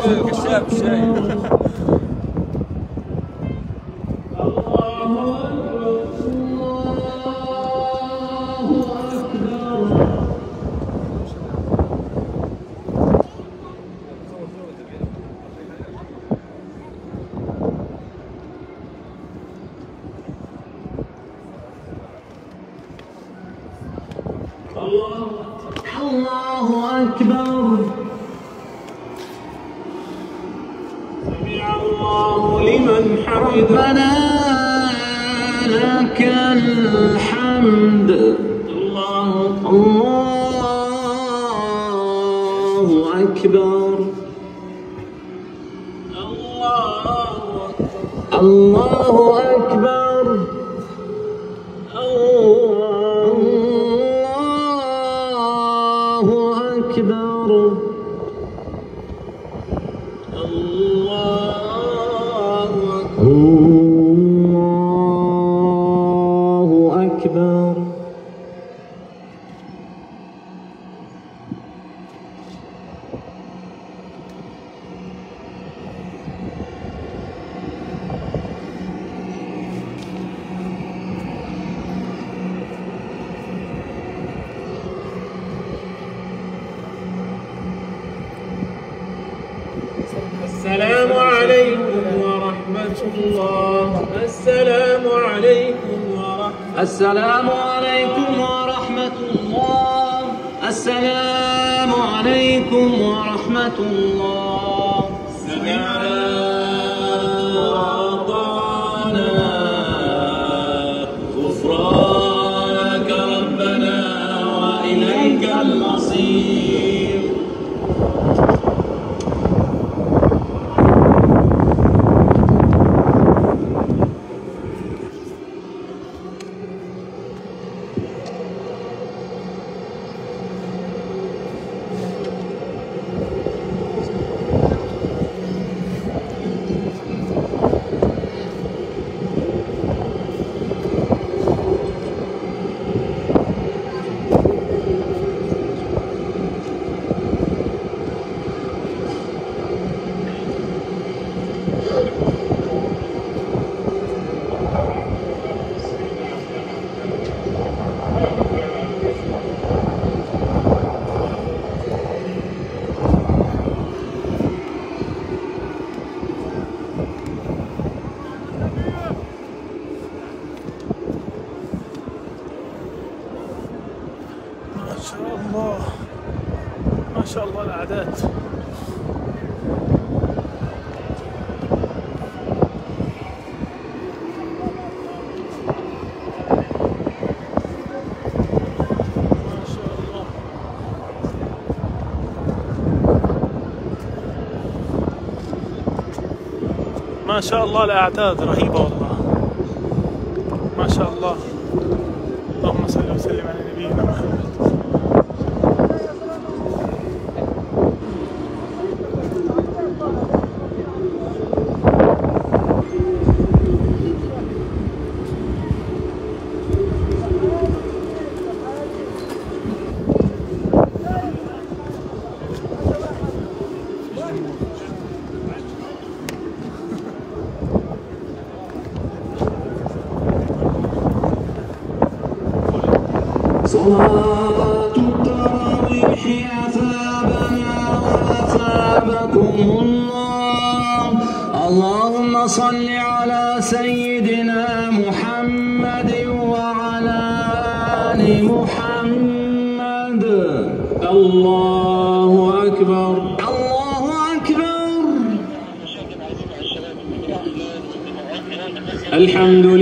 كشاف الشاي الله أكبر. ربنا لك الحمد. الله الله أكبر. الله أكبر. الله أكبر. السلام عليكم ورحمة الله. السلام عليكم ورحمة الله. سمعنا وأطعنا ربنا وإليك المصير. شاء الله. ما شاء الله الأعداد. ما شاء الله الأعداد رهيبة والله. ما شاء الله اللهم صل وسلم على نبينا محمد صلاة التراويح أثابنا وأثابكم الله. اللهم صل على سيدنا محمد وعلى آل محمد. الله أكبر. الله أكبر. الحمد لله.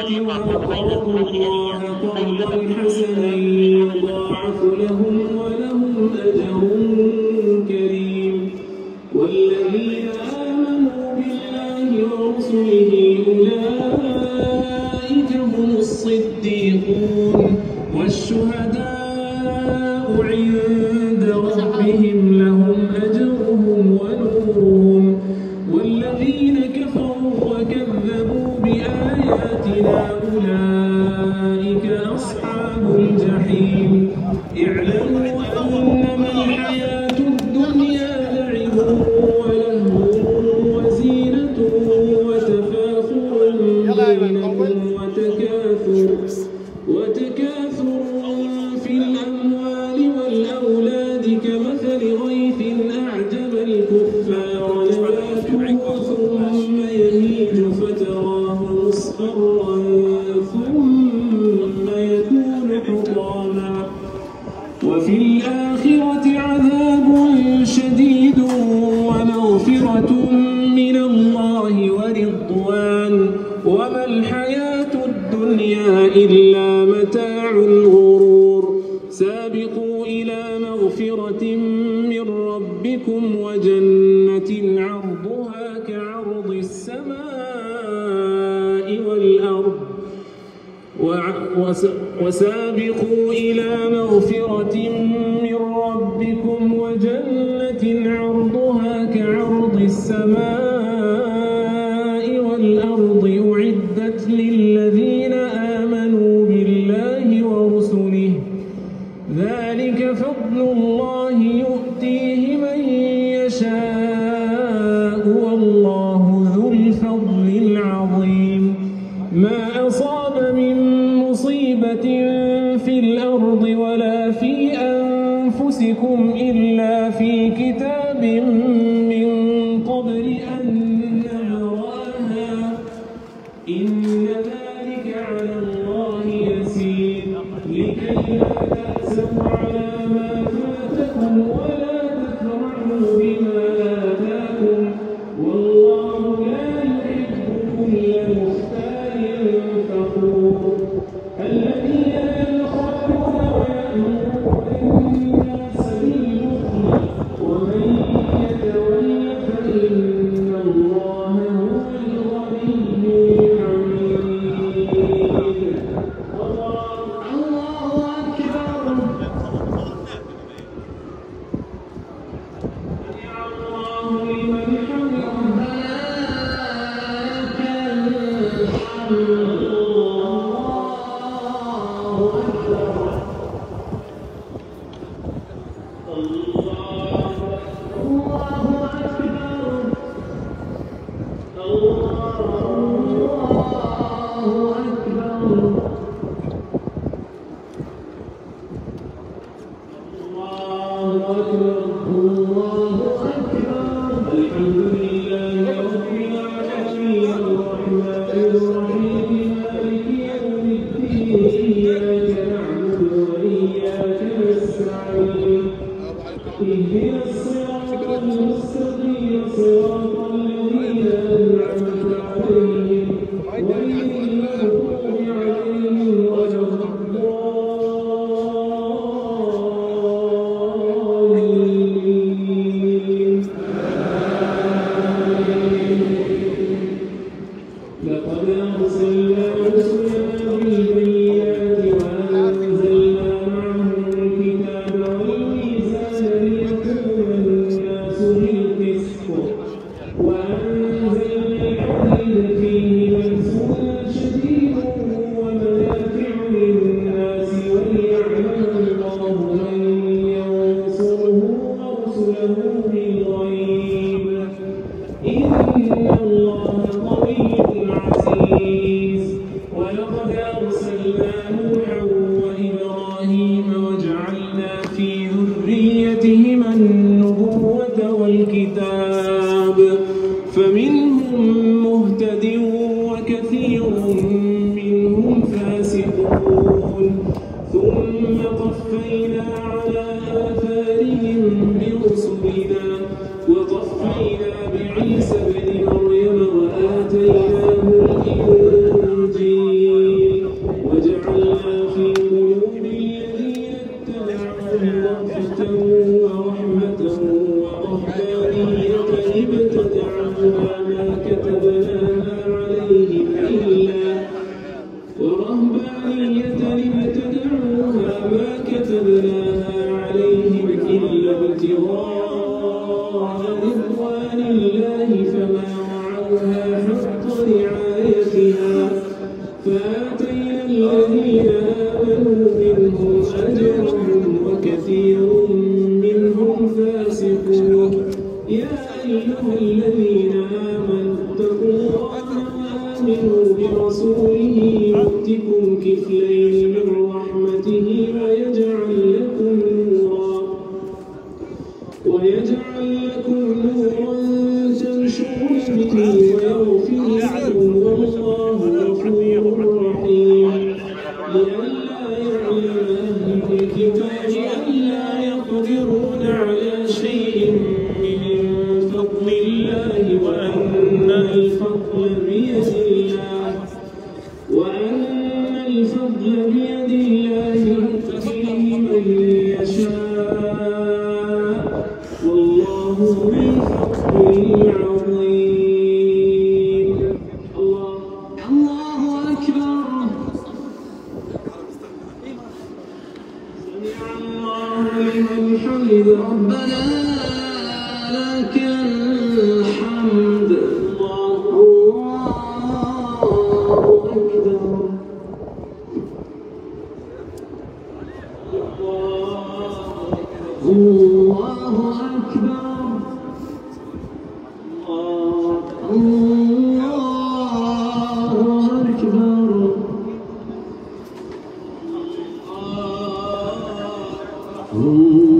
الطاعة الله قرضا حسنا يضاعف لهم ولهم أجر. Sous-titrage Société وسابقوا إلى مغفرة من ربكم وجنة عرضها كعرض السماء. في الأرض ولا في أنفسكم إلا في كتاب من 何? Thank you. غير الله في الكتاب لا يقدرون على شيء. ومن الحمد ربنا لك الحمد. Ooh.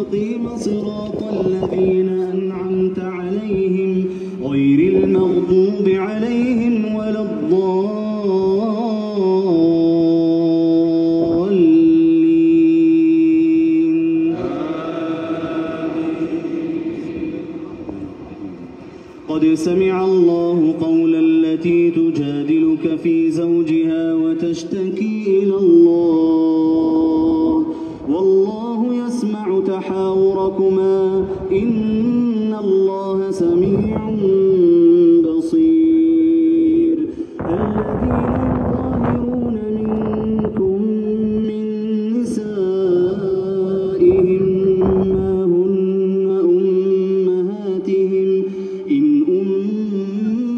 المستقيم صراط الذين تحاوركما إن الله سميع بصير. الذين يظاهرون منكم من نسائهم ما هن أمهاتهم إن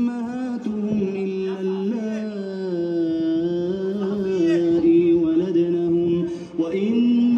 أمهاتهم إلا اللائي ولدنهم وإن